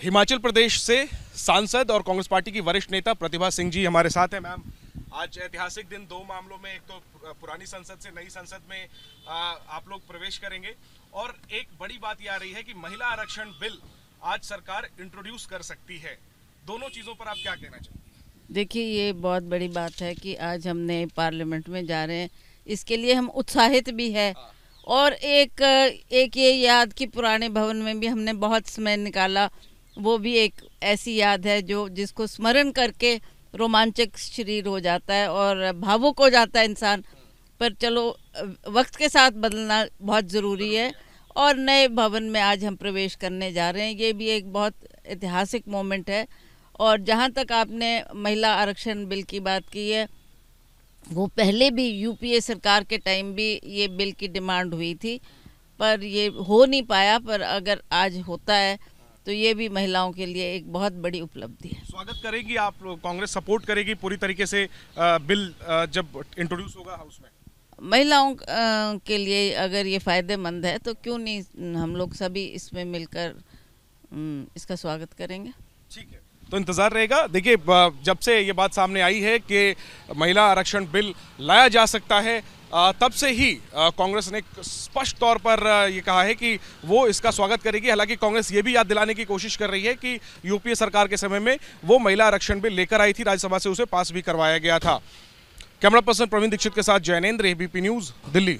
हिमाचल प्रदेश से सांसद और कांग्रेस पार्टी की वरिष्ठ नेता प्रतिभा सिंह जी हमारे साथ हैं मैम। आज ऐतिहासिक दिन दो मामलों में एक तो पुरानी संसद से नई संसद में आप लोग प्रवेश करेंगे। और एक बड़ी बात यह आ रही है कि महिला आरक्षण बिल आज सरकार इंट्रोड्यूस कर सकती है। दोनों चीज़ों पर आप क्या कहना चाहेंगे? देखिए ये बहुत बड़ी बात है कि आज हमने पार्लियामेंट में जा रहे हैं। इसके लिए हम उत्साहित भी है। और एक एक ये याद कि पुराने भवन में भी हमने बहुत समय निकाला। वो भी एक ऐसी याद है जो, जिसको स्मरण करके रोमांचक शरीर हो जाता है और भावुक हो जाता है इंसान। पर चलो, वक्त के साथ बदलना बहुत ज़रूरी है और नए भवन में आज हम प्रवेश करने जा रहे हैं। ये भी एक बहुत ऐतिहासिक मोमेंट है और जहाँ तक आपने महिला आरक्षण बिल की बात की है, वो पहले भी यूपीए सरकार के टाइम भी ये बिल की डिमांड हुई थी, पर ये हो नहीं पाया। पर अगर आज होता है तो ये भी महिलाओं के लिए एक बहुत बड़ी उपलब्धि है। स्वागत करेगी आप कांग्रेस सपोर्ट करेगी पूरी तरीके से बिल जब इंट्रोड्यूस होगा हाउस में। महिलाओं के लिए अगर ये फ़ायदेमंद है तो क्यों नहीं हम लोग सभी इसमें मिलकर इसका स्वागत करेंगे? ठीक है तो इंतज़ार रहेगा। देखिए जब से ये बात सामने आई है कि महिला आरक्षण बिल लाया जा सकता है तब से ही कांग्रेस ने स्पष्ट तौर पर ये कहा है कि वो इसका स्वागत करेगी। हालाँकि कांग्रेस ये भी याद दिलाने की कोशिश कर रही है कि यूपीए सरकार के समय में वो महिला आरक्षण बिल लेकर आई थी, राज्यसभा से उसे पास भी करवाया गया था। कैमरा पर्सन प्रवीण दीक्षित के साथ जैनेन्द्र, एबीपी न्यूज़, दिल्ली।